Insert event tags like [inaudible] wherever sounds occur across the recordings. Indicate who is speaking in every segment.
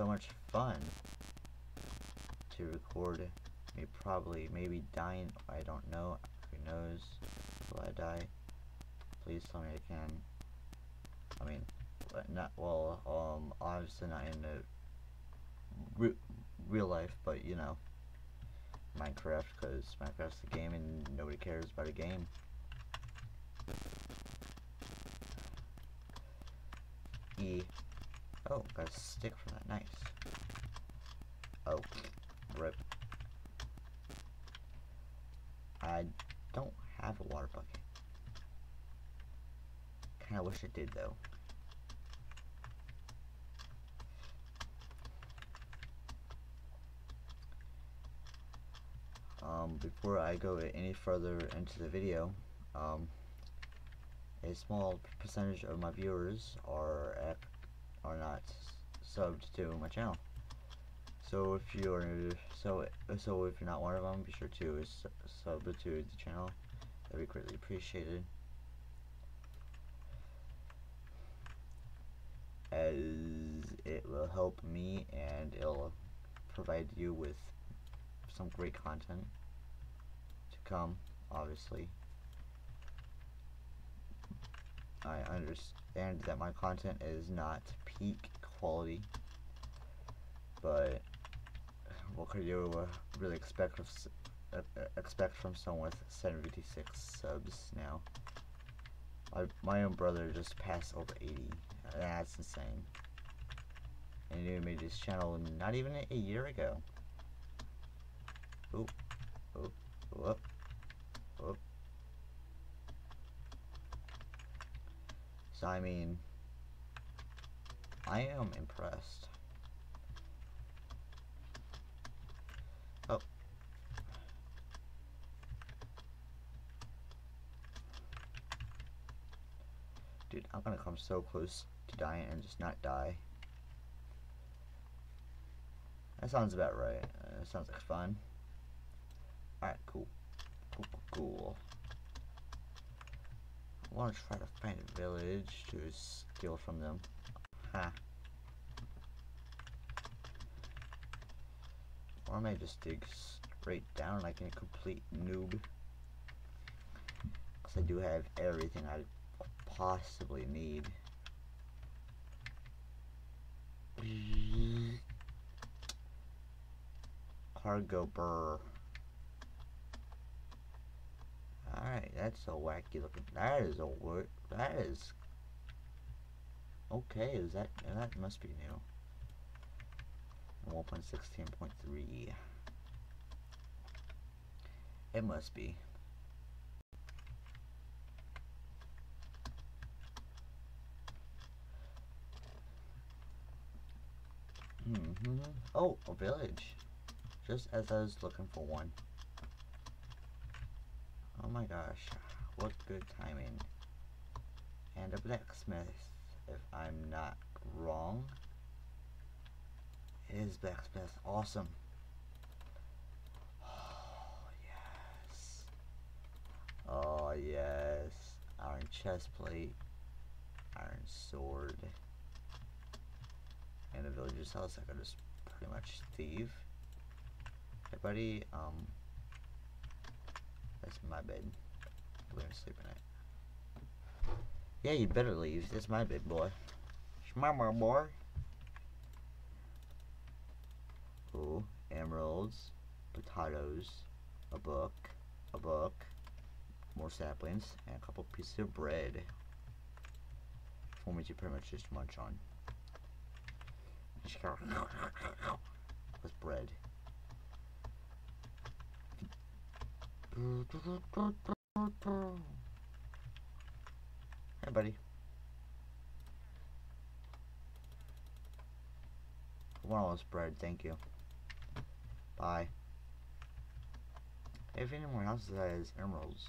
Speaker 1: so much fun to record. Me probably maybe dying I don't know. Who knows? Will I die? Please tell me I can. I mean not well um obviously not in the re real life but you know Minecraft because Minecraft's a game and nobody cares about a game. E oh got a stick from that nice oh rip I don't have a water bucket. Kinda wish I did though. Um, before I go any further into the video, um, a small percentage of my viewers are at, are not subbed to my channel. So if you're so so if you're not one of them, be sure to sub to the channel. That'd be greatly appreciated. As it will help me and it'll provide you with some great content to come, obviously. I understand that my content is not peak quality, but what could you uh, really expect of, uh, uh, expect from someone with 76 subs now? My, my own brother just passed over 80. That's insane. And he made this channel not even a, a year ago. Oop. Oop. Oop. Oop. So, I mean, I am impressed. Oh. Dude, I'm gonna come so close to dying and just not die. That sounds about right. Uh, sounds like fun. Alright, cool. Cool, cool, cool. Want to try to find a village to steal from them. Ha. Or I may just dig straight down like a complete noob. Because I do have everything I possibly need. Cargo burr. Alright, that's a wacky looking. That is a word. That is. Okay, is that. That must be new. 1.16.3. It must be. Mm -hmm. Oh, a village. Just as I was looking for one. Oh my gosh. What good timing. And a blacksmith, if I'm not wrong. Is blacksmith. Awesome. Oh, yes. Oh, yes. Iron chest plate. Iron sword And a villager's house, I could just pretty much thieve. Hey buddy, um, that's my bed. We're gonna sleep in it. Yeah, you better leave. That's my bed, boy. Shmama, boy. Ooh, emeralds, potatoes, a book, a book, more saplings, and a couple pieces of bread for me to pretty much just munch on. [laughs] With bread. Hey, buddy. One of those bread, thank you. Bye. If anyone else has emeralds,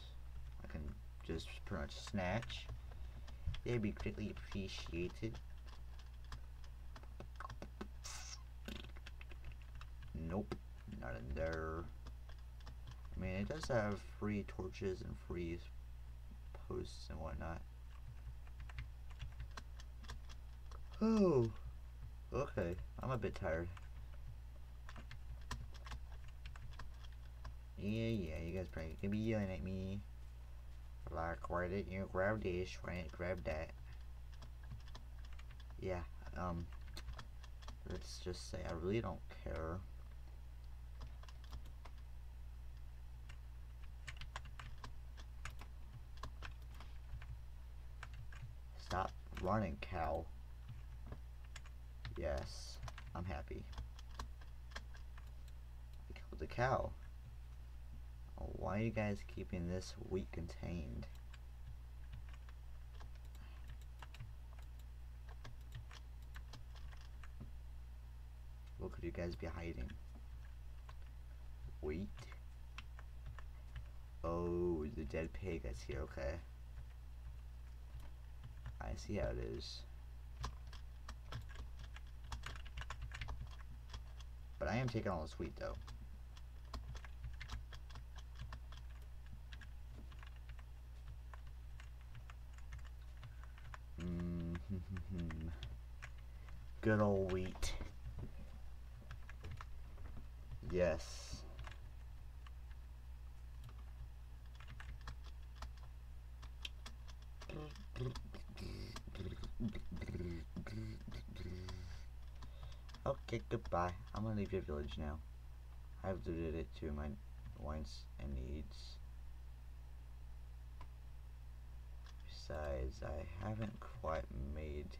Speaker 1: I can just pretty much snatch. They'd be greatly appreciated. Nope, not in there. I mean, it does have free torches and free posts and whatnot. Oh, okay. I'm a bit tired. Yeah, yeah, you guys probably gonna be yelling at me. Like, why didn't you grab this? Why didn't you grab that? Yeah, um, let's just say I really don't care. Stop running, cow. Yes, I'm happy. I killed the cow. Why are you guys keeping this wheat contained? What could you guys be hiding? Wheat? Oh, the dead pig that's here, okay. I see how it is. But I am taking all the wheat though. Mm -hmm. Good old wheat. Yes. Okay, goodbye. I'm gonna leave your village now. I've looted it to my wants and needs. Besides, I haven't quite made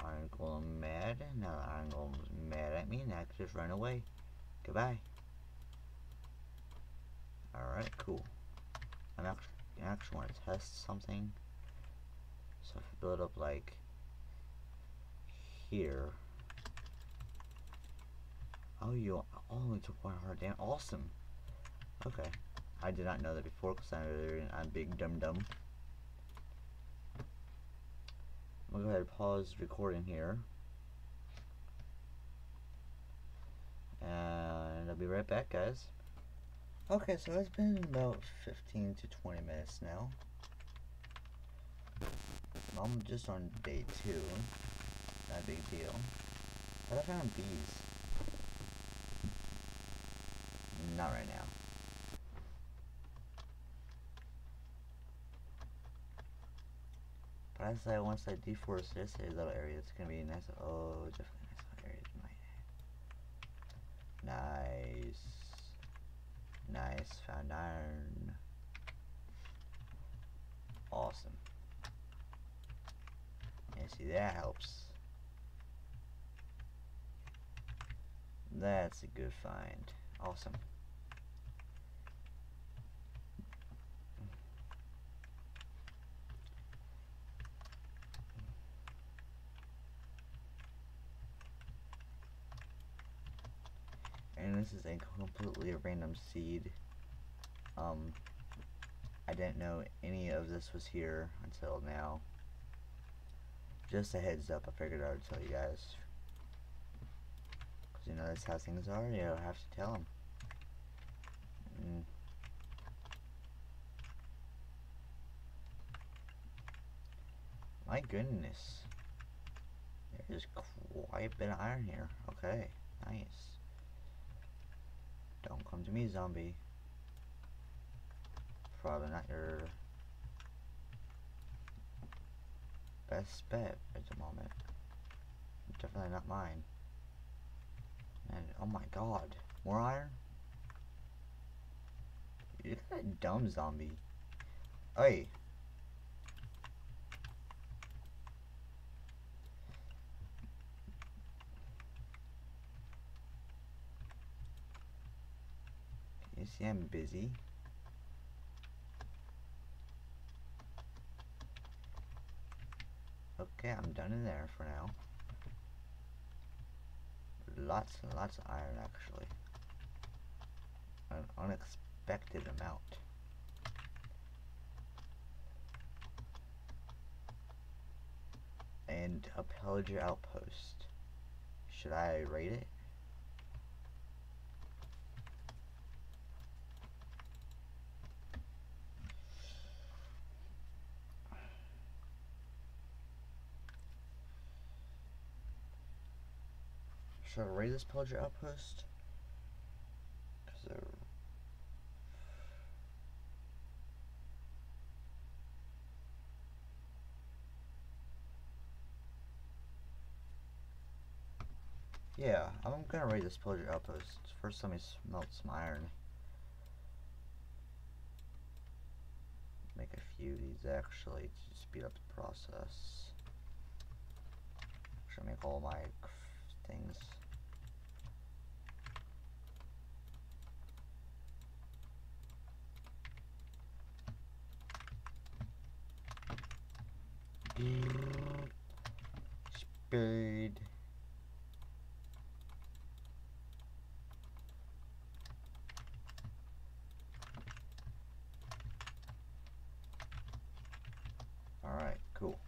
Speaker 1: Iron Golem mad. Now Iron Golem's mad at me, and I can just run away. Goodbye. Alright, cool. I'm actually, I actually want to test something. So if I build up like here. Oh, you only oh, took one heart damn. Awesome. Okay. I did not know that before because I'm a big dum dum. I'm gonna go ahead and pause recording here. And I'll be right back, guys. Okay, so it's been about 15 to 20 minutes now. I'm just on day two. Not a big deal. But I found bees. Not right now. But I say once I deforest this little area, it's gonna be nice. Oh, definitely nice little area. Nice. Nice. Found iron. Awesome. Yeah, see that helps. That's a good find. Awesome. And this is a completely random seed. Um, I didn't know any of this was here until now. Just a heads up, I figured I would tell you guys Because you know that's how things are. You don't have to tell them. Mm. My goodness. There's quite a bit of iron here. Okay, nice. Don't come to me, zombie. Probably not your best bet at the moment. Definitely not mine. And oh my god, more iron? You're a dumb zombie. Hey. You see I'm busy. Okay, I'm done in there for now lots and lots of iron actually. An unexpected amount. And a pillager outpost. Should I rate it? Should I raid this pillager outpost? Cause they're Yeah, I'm gonna raid this pillager outpost. First time he smelts some iron. Make a few of these actually to speed up the process. Should make all my things. Speed. Alright, cool.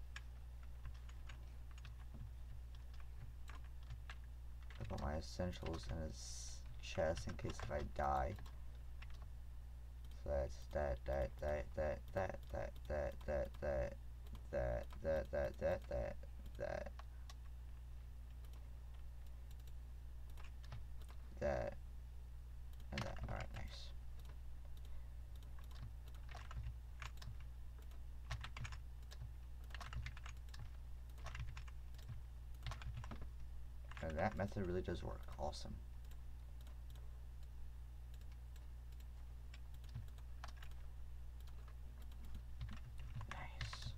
Speaker 1: Put my essentials in his chest in case if I die. So that's that, that, that, that, that, that, that, that, that, that, that, that, that, that, that. That. And that. Alright, nice. And that method really does work. Awesome. Nice.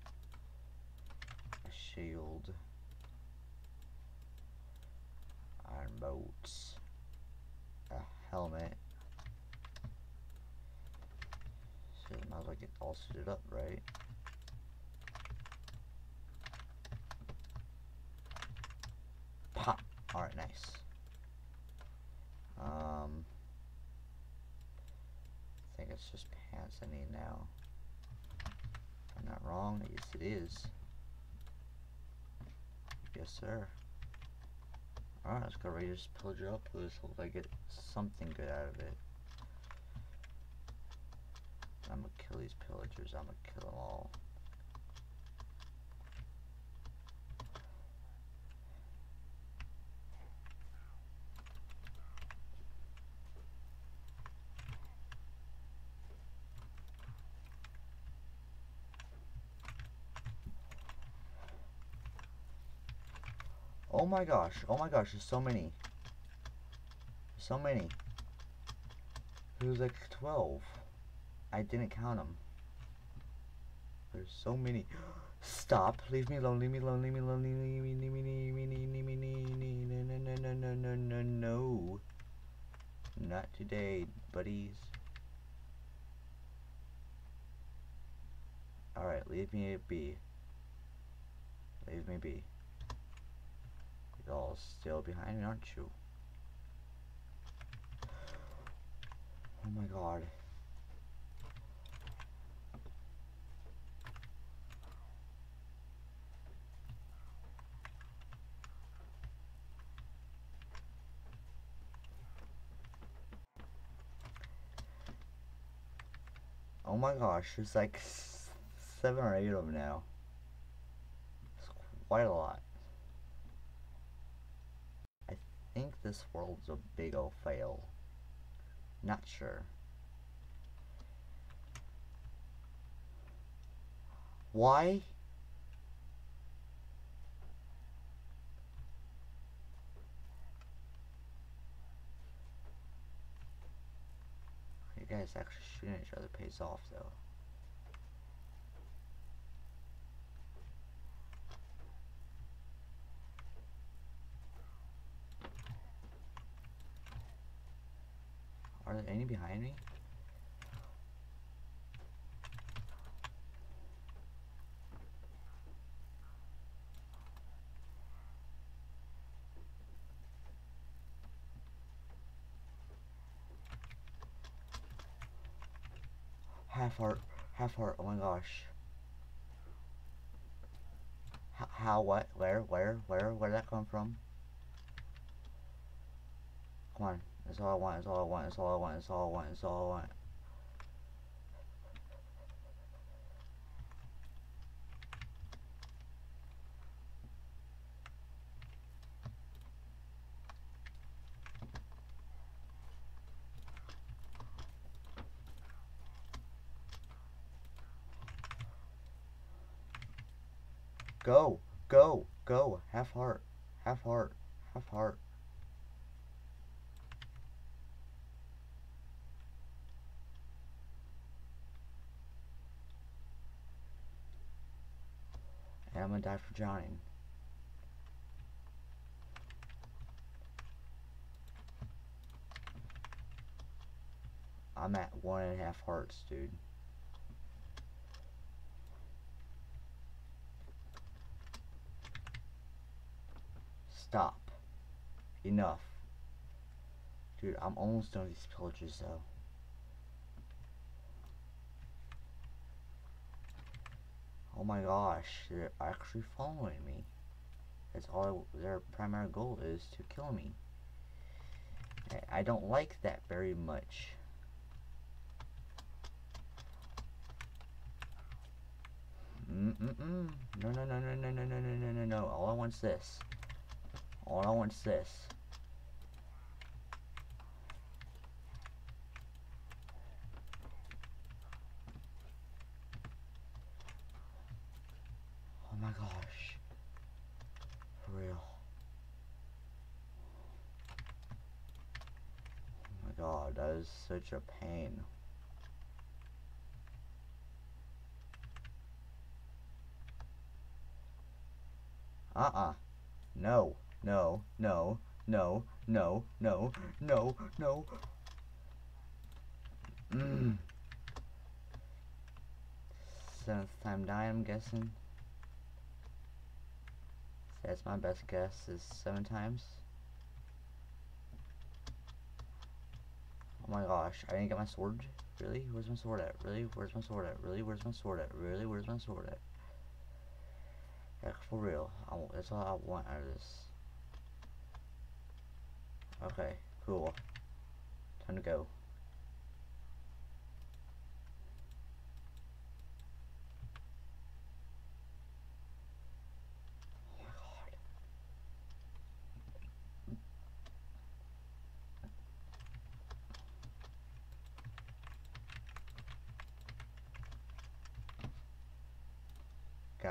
Speaker 1: A shield. Iron boats. A helmet. So might as well get all suited up, right? Pop. Alright, nice. Um, I think it's just pants I need now. I'm not wrong. Yes, it is. Yes, sir. Alright, let's go raid this pillager up. Let's hope I get something good out of it. I'm gonna kill these pillagers. I'm gonna kill them all. Oh my gosh. Oh my gosh. There's so many. So many. There's like 12. I didn't count them. There's so many. Stop. Leave me alone. Leave me alone. Leave me alone. Leave me alone. Leave me alone. No, no, no, no. Not today, buddies. Alright, leave me be. Leave me be. Still behind me, aren't you? Oh my god. Oh my gosh, there's like seven or eight of them now. It's quite a lot. I think this world's a big ol' fail. Not sure. Why? You guys actually shooting each other pays off though. Are there any behind me? Half heart, half heart, oh my gosh. H how, what, where, where, where, where did that come from? Come on, that's all I want, that's all I want, that's all I want, that's all I want, that's all I want. Go, go, go. Half heart, half heart, half heart. And I'm gonna die for drowning. I'm at one and a half hearts, dude. Stop. Enough. Dude, I'm almost done with these pillagers, though. Oh my gosh, they're actually following me. That's all I, their primary goal is to kill me. I don't like that very much. Mm-mm-mm. No, no, no, no, no, no, no, no, no, no. All I want's this. All I want's this. Oh my gosh. For real. Oh my god, that is such a pain. Uh-uh. No, no, no, no, no, no, no, no. Mmm. Seventh time die, I'm guessing. That's my best guess, is seven times. Oh my gosh, I didn't get my sword. Really? Where's my sword at? Really? Where's my sword at? Really? Where's my sword at? Really? Where's my sword at? Like, for real. I, that's all I want out of this. Okay, cool. Time to go.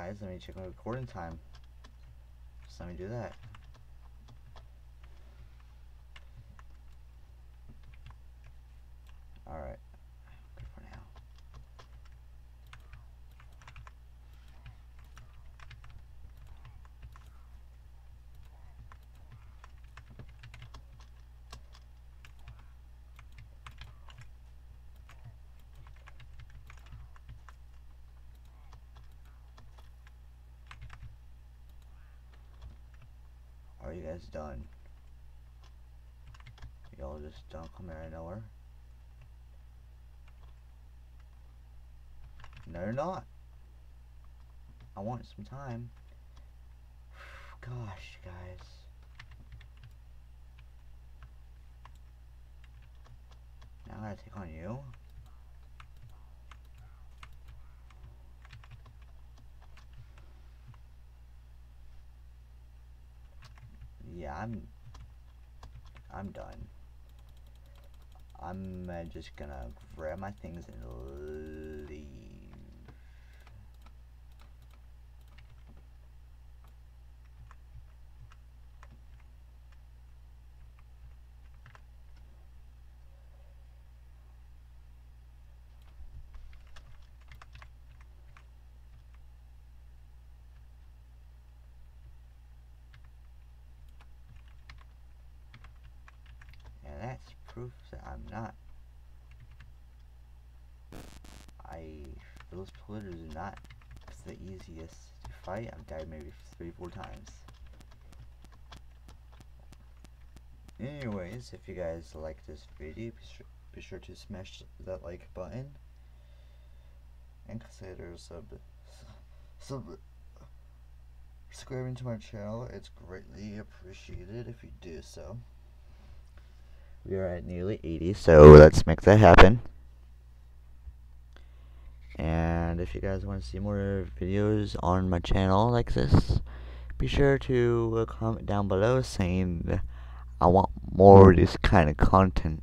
Speaker 1: guys. Let me check my recording time. Just let me do that. Alright. Good for now. Are you guys done? Y'all just don't come out of nowhere. No, you're not. I want some time. [sighs] Gosh, guys. Now I gotta take on you. yeah, I'm I'm done. I'm uh, just gonna grab my things and leave. That I'm not. I those pillagers are not the easiest to fight. I've died maybe three, four times. Anyways, if you guys like this video, be sure, be sure to smash that like button and consider sub sub subscribing to my channel. It's greatly appreciated if you do so. We are at nearly 80, so let's make that happen. And if you guys want to see more videos on my channel like this, be sure to comment down below saying I want more of this kind of content.